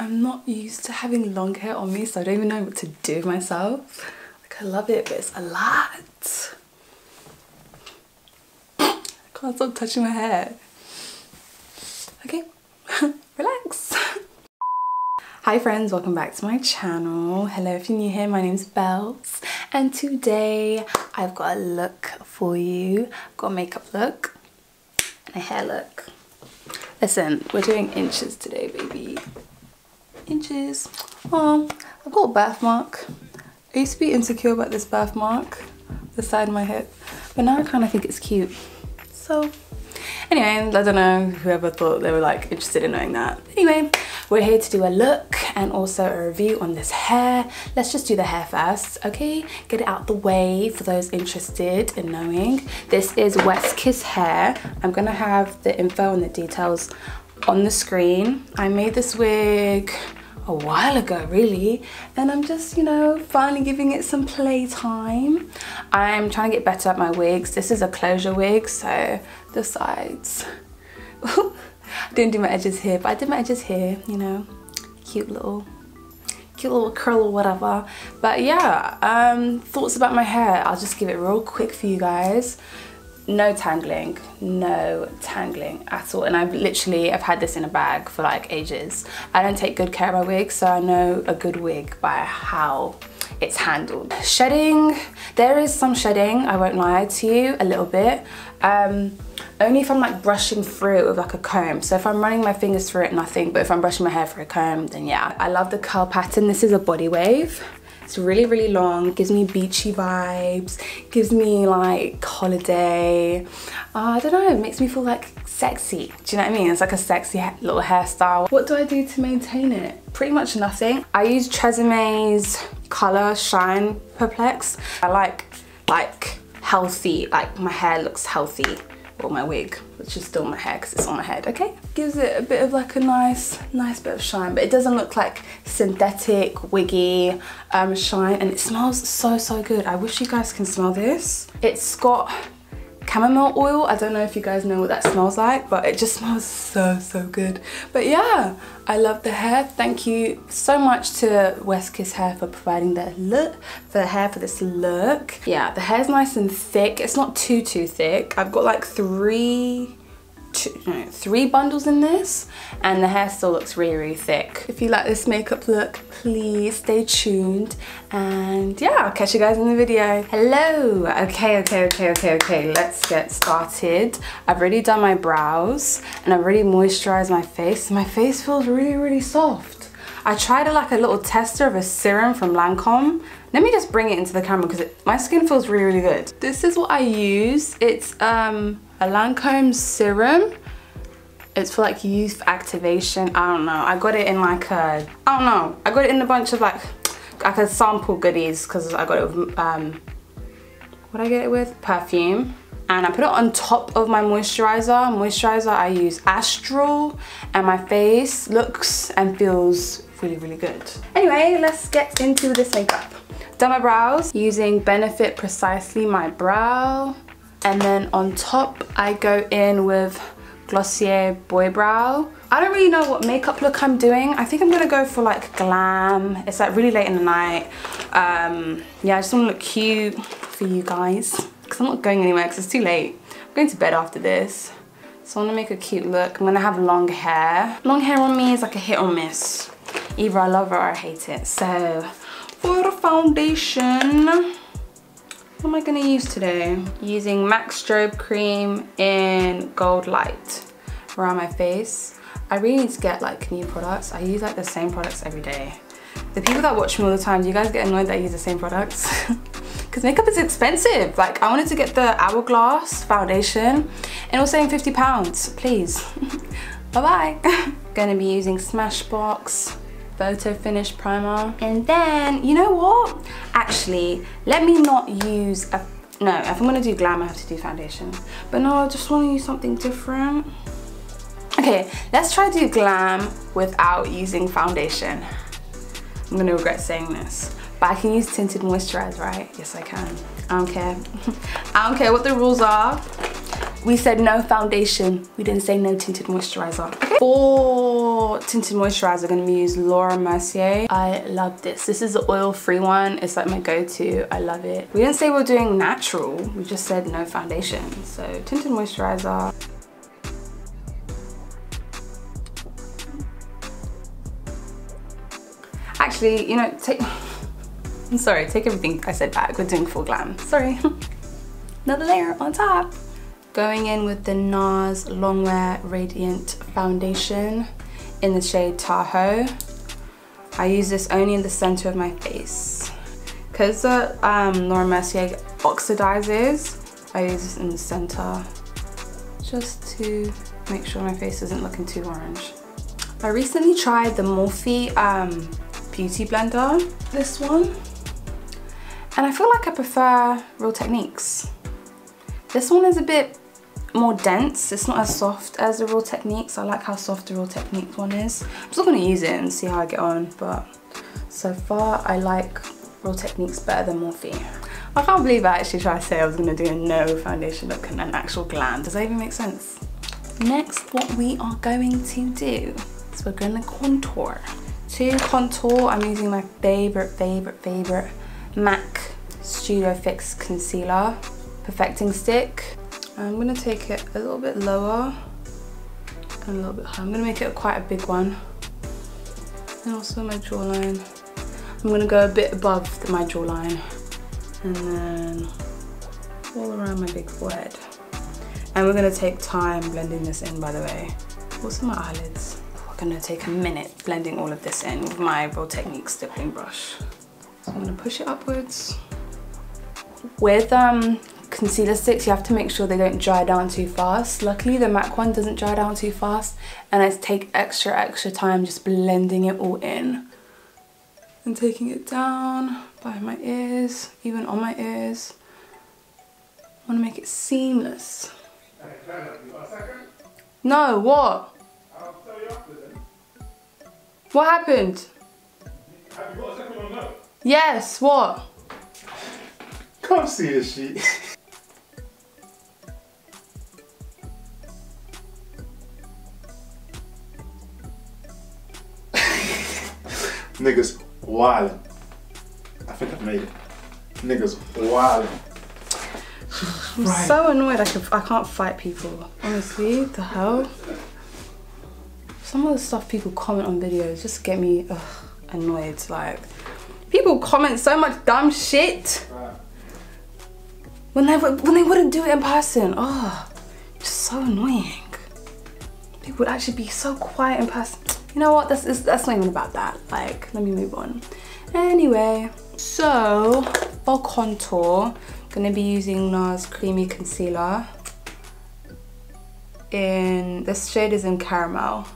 I'm not used to having long hair on me, so I don't even know what to do with myself. Like I love it, but it's a lot. I can't stop touching my hair. Okay, relax. Hi friends, welcome back to my channel. Hello if you're new here, my name's Bells and today I've got a look for you. got a makeup look and a hair look. Listen, we're doing inches today, baby inches. Oh, I've got a birthmark. I used to be insecure about this birthmark, the side of my hip, but now I kind of think it's cute. So anyway, I don't know whoever thought they were like interested in knowing that. Anyway, we're here to do a look and also a review on this hair. Let's just do the hair first, okay? Get it out the way for those interested in knowing. This is West Kiss hair. I'm gonna have the info and the details on the screen. I made this wig a while ago really. And I'm just you know finally giving it some playtime I'm trying to get better at my wigs. This is a closure wig so the sides. I didn't do my edges here but I did my edges here you know. Cute little cute little curl or whatever. But yeah um thoughts about my hair. I'll just give it real quick for you guys no tangling no tangling at all. And I've literally I've had this in a bag for like ages. I don't take good care of my wig, so I know a good wig by how it's handled. Shedding there is some shedding I won't lie to you a little bit um, only if I'm like brushing through it with like a comb. So if I'm running my fingers through it nothing but if I'm brushing my hair through a comb then yeah I love the curl pattern. This is a body wave it's really, really long, gives me beachy vibes, gives me like holiday. Uh, I don't know, it makes me feel like sexy. Do you know what I mean? It's like a sexy little hairstyle. What do I do to maintain it? Pretty much nothing. I use TRESemmé's Color Shine Perplex. I like, like healthy, like my hair looks healthy or my wig, which is still my hair because it's on my head, okay? Gives it a bit of like a nice, nice bit of shine, but it doesn't look like synthetic, wiggy um, shine and it smells so, so good. I wish you guys can smell this. It's got chamomile oil. I don't know if you guys know what that smells like, but it just smells so, so good. But yeah, I love the hair. Thank you so much to West Kiss Hair for providing the look, for the hair for this look. Yeah, the hair's nice and thick. It's not too, too thick. I've got like three, two, no, three bundles in this and the hair still looks really really thick. If you like this makeup look please stay tuned and yeah I'll catch you guys in the video. Hello. Okay okay okay okay okay. Let's get started. I've already done my brows and I've already moisturized my face. My face feels really really soft I tried a, like a little tester of a serum from Lancome let me just bring it into the camera because my skin feels really really good this is what I use it's um a Lancome serum. It's for like youth activation. I don't know. I got it in like a, I don't know. I got it in a bunch of like, like a sample goodies because I got it with, um, what I get it with? Perfume. And I put it on top of my moisturizer. Moisturizer I use Astral and my face looks and feels really, really good. Anyway, let's get into this makeup. Done my brows using Benefit Precisely My Brow. And then on top, I go in with Glossier Boy Brow. I don't really know what makeup look I'm doing. I think I'm gonna go for like glam. It's like really late in the night. Um, yeah, I just wanna look cute for you guys. Cause I'm not going anywhere because it's too late. I'm going to bed after this. So I wanna make a cute look. I'm gonna have long hair. Long hair on me is like a hit or miss. Either I love it or I hate it. So for the foundation, what am I gonna use today? Using MAC Strobe Cream in Gold Light around my face. I really need to get like new products. I use like the same products every day. The people that watch me all the time, do you guys get annoyed that I use the same products? Because makeup is expensive. Like I wanted to get the Hourglass foundation and it was saying 50 pounds, please. Bye-bye. Gonna be using Smashbox photo finish primer. And then you know what? Actually let me not use a no if i'm gonna do glam i have to do foundation. But no i just want to use something different. Okay let's try do glam without using foundation. I'm gonna regret saying this but i can use tinted moisturizer right? Yes i can. I don't care. I don't care what the rules are We said no foundation. We didn't say no tinted moisturizer. For tinted moisturizer, I'm gonna use Laura Mercier. I love this. This is the oil-free one. It's like my go-to. I love it. We didn't say we're doing natural. We just said no foundation. So tinted moisturizer. Actually, you know, take, I'm sorry, take everything I said back. We're doing full glam. Sorry. Another layer on top. Going in with the NARS Longwear Radiant Foundation in the shade Tahoe. I use this only in the center of my face. Because the um, Laura Mercier oxidizes, I use this in the center just to make sure my face isn't looking too orange. I recently tried the Morphe um, Beauty Blender, this one, and I feel like I prefer Real Techniques. This one is a bit more dense. It's not as soft as the Real Techniques. I like how soft the Real Techniques one is. I'm still gonna use it and see how I get on, but so far I like Real Techniques better than Morphe. I can't believe I actually tried to say I was gonna do a no foundation look and an actual glam. Does that even make sense? Next, what we are going to do is we're gonna contour. To contour, I'm using my favorite, favorite, favorite MAC Studio Fix Concealer perfecting stick. I'm gonna take it a little bit lower and a little bit higher. I'm gonna make it quite a big one. And also my jawline. I'm gonna go a bit above my jawline and then all around my big forehead. And we're gonna take time blending this in by the way. Also my eyelids. We're gonna take a minute blending all of this in with my Real Technique stippling brush. So I'm gonna push it upwards. With um, concealer sticks, you have to make sure they don't dry down too fast. Luckily, the MAC one doesn't dry down too fast, and I take extra, extra time just blending it all in. And taking it down by my ears, even on my ears. I want to make it seamless. No, what? What happened? Yes, what? Come see this shit. Niggas wildin'. I think I've made it. Niggas wildin'. I'm right. so annoyed I, can, I can't fight people. Honestly, the hell? Some of the stuff people comment on videos just get me ugh, annoyed. Like, people comment so much dumb shit. When they, when they wouldn't do it in person. Oh, just so annoying. People would actually be so quiet in person you know what, that's, is that's not even about that. Like, let me move on. Anyway, so for contour, I'm gonna be using NARS Creamy Concealer. In, this shade is in Caramel.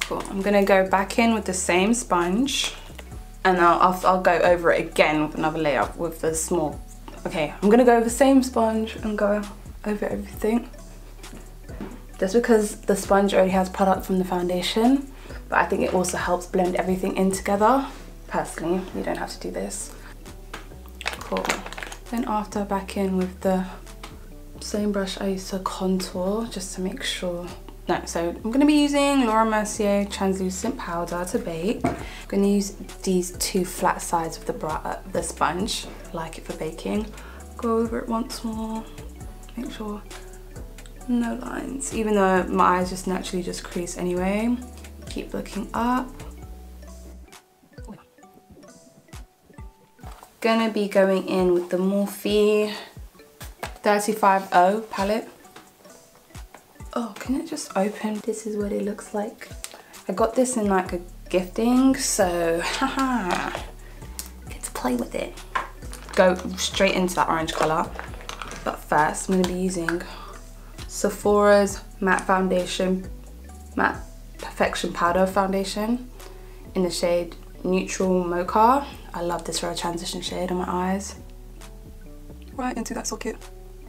Cool, I'm gonna go back in with the same sponge and I'll, I'll, I'll go over it again with another layer with the small Okay, I'm gonna go over the same sponge and go over everything. Just because the sponge already has product from the foundation, but I think it also helps blend everything in together. Personally, you don't have to do this. Cool. Then after back in with the same brush I used to contour just to make sure no, so I'm going to be using Laura Mercier translucent powder to bake. I'm going to use these two flat sides of the, bra uh, the sponge, like it for baking. Go over it once more, make sure no lines, even though my eyes just naturally just crease anyway. Keep looking up. Gonna be going in with the Morphe 35O palette. Oh, can it just open? This is what it looks like. I got this in like a gifting, so haha, get to play with it. Go straight into that orange color. But first, I'm gonna be using Sephora's matte foundation, matte perfection powder foundation in the shade Neutral Mocha. I love this for a transition shade on my eyes. Right into that socket,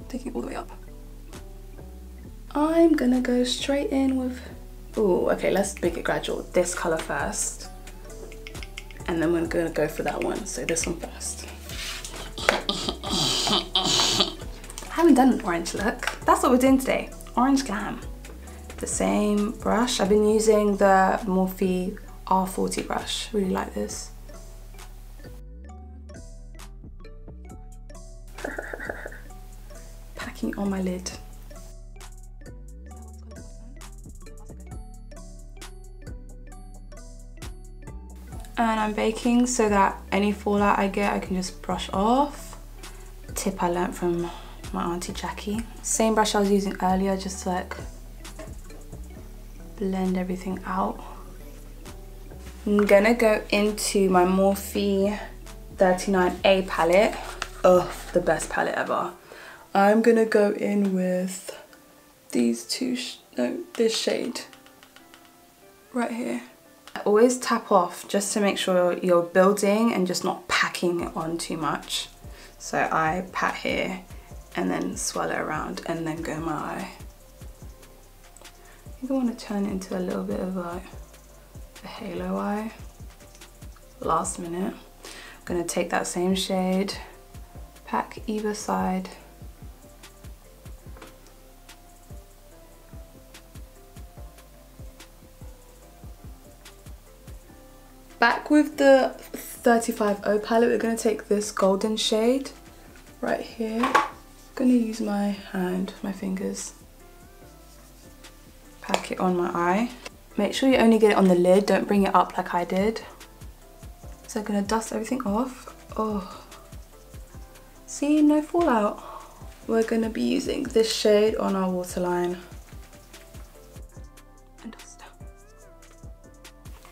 taking it all the way up. I'm gonna go straight in with, oh, okay, let's make it gradual. This color first. and then we're gonna go for that one. So this one first. I haven't done an orange look. That's what we're doing today, orange glam. The same brush. I've been using the Morphe R40 brush. Really like this. Packing on my lid. And I'm baking so that any fallout I get I can just brush off. Tip I learnt from my auntie Jackie. Same brush I was using earlier just to like blend everything out. I'm gonna go into my Morphe 39A palette. Oh, the best palette ever. I'm gonna go in with these two, no, this shade right here. I always tap off just to make sure you're building and just not packing on too much. So I pat here and then swirl it around and then go my eye. I think I want to turn it into a little bit of like a halo eye. Last minute. I'm going to take that same shade, pack either side. Back with the 35O palette, we're going to take this golden shade right here. I'm going to use my hand, my fingers. Pack it on my eye. Make sure you only get it on the lid, don't bring it up like I did. So I'm gonna dust everything off. Oh, see, no fallout. We're gonna be using this shade on our waterline.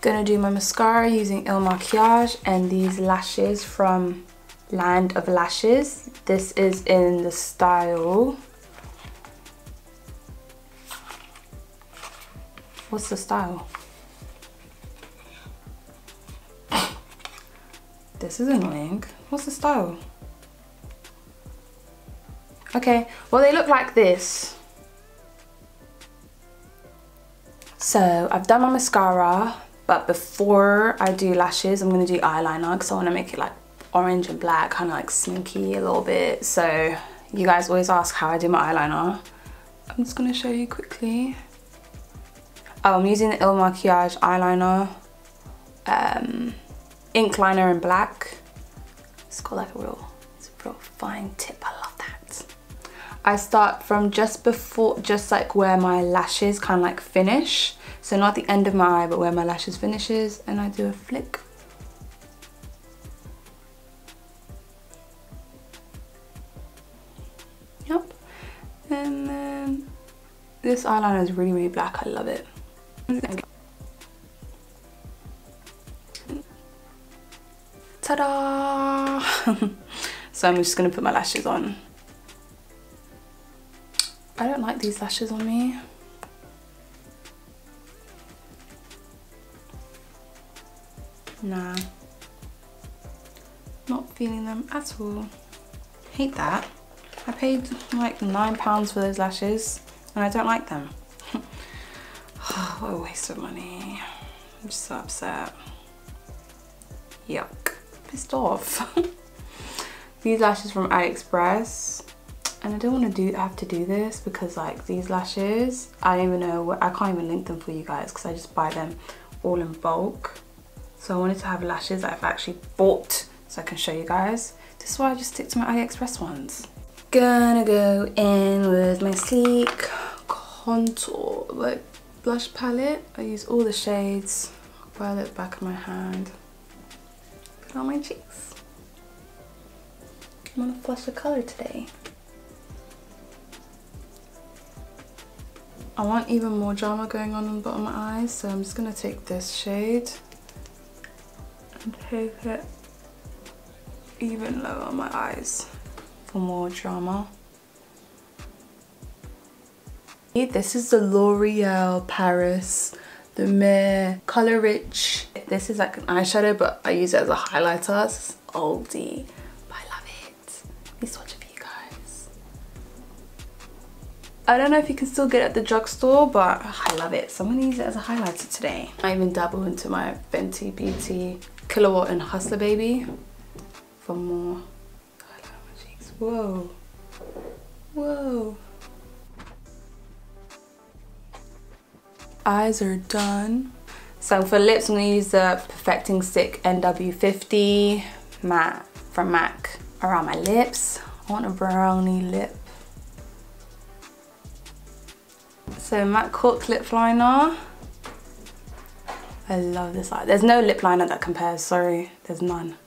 Gonna do my mascara using Il Makiage and these lashes from Land of Lashes. This is in the style What's the style? this is annoying. What's the style? Okay, well they look like this. So I've done my mascara, but before I do lashes, I'm gonna do eyeliner because I wanna make it like orange and black, kind of like sminky a little bit. So you guys always ask how I do my eyeliner. I'm just gonna show you quickly. Oh, I'm using the Il Makiage eyeliner, um, ink liner in black. It's got like a real, it's a real fine tip, I love that. I start from just before, just like where my lashes kind of like finish. So not the end of my eye, but where my lashes finishes, and I do a flick. Yep. And then this eyeliner is really, really black, I love it. Ta-da! so I'm just gonna put my lashes on. I don't like these lashes on me. Nah. Not feeling them at all. Hate that. I paid like nine pounds for those lashes and I don't like them. Oh, what a waste of money. I'm just so upset. Yuck. Pissed off. these lashes from AliExpress. And I don't want to do have to do this because like these lashes, I don't even know, I can't even link them for you guys because I just buy them all in bulk. So I wanted to have lashes that I've actually bought so I can show you guys. This is why I just stick to my AliExpress ones. Gonna go in with my Sleek contour like blush palette. I use all the shades. Violet back of my hand. Put on my cheeks. I'm gonna flush the color today. I want even more drama going on on the bottom of my eyes, so I'm just gonna take this shade and take it even lower on my eyes for more drama. This is the L'Oreal Paris the Mere Color Rich. This is like an eyeshadow, but I use it as a highlighter. It's oldie, but I love it. Let me swatch it for you guys. I don't know if you can still get it at the drugstore, but I love it. So I'm gonna use it as a highlighter today. I even dabble into my Fenty Beauty Killawatt and Hustla Baby for more. Whoa. Whoa. Eyes are done. So for lips, I'm gonna use the Perfecting Stick NW50 matte from MAC around my lips. I want a brownie lip. So MAC Cork Lip Liner. I love this. There's no lip liner that compares, sorry. There's none.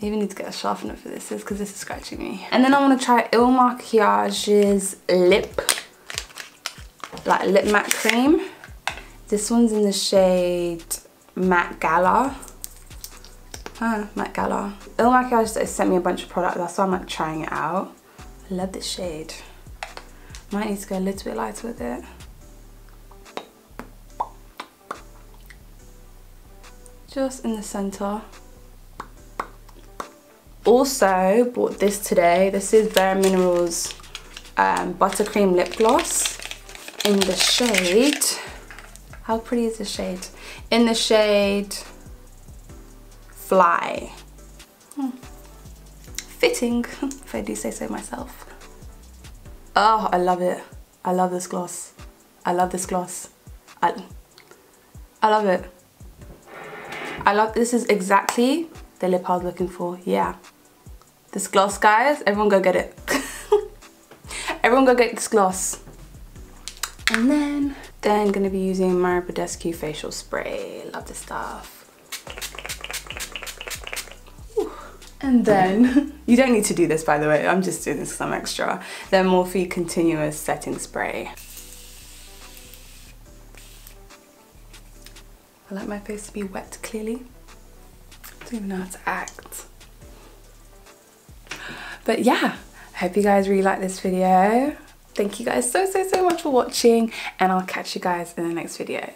I even need to get a sharpener for this because this is scratching me. And then I want to try Il Makiage's lip, like lip matte cream. This one's in the shade Matte Gala. Ah, Matte Gala. Il Makiage sent me a bunch of products, that's why I'm like trying it out. I love this shade. Might need to go a little bit lighter with it. Just in the center. Also bought this today. This is Bare Minerals um, Buttercream Lip Gloss in the shade. How pretty is the shade? In the shade Fly. Hmm. Fitting, if I do say so myself. Oh, I love it. I love this gloss. I love this gloss. I, I love it. I love, this is exactly the lip I was looking for, yeah. This gloss, guys, everyone go get it. everyone go get this gloss. And then, then gonna be using Mario Badescu facial spray. Love this stuff. And then, you don't need to do this by the way, I'm just doing this because I'm extra. Then Morphe Continuous Setting Spray. I like my face to be wet clearly. I don't even know how to act. But yeah, I hope you guys really like this video. Thank you guys so, so, so much for watching and I'll catch you guys in the next video.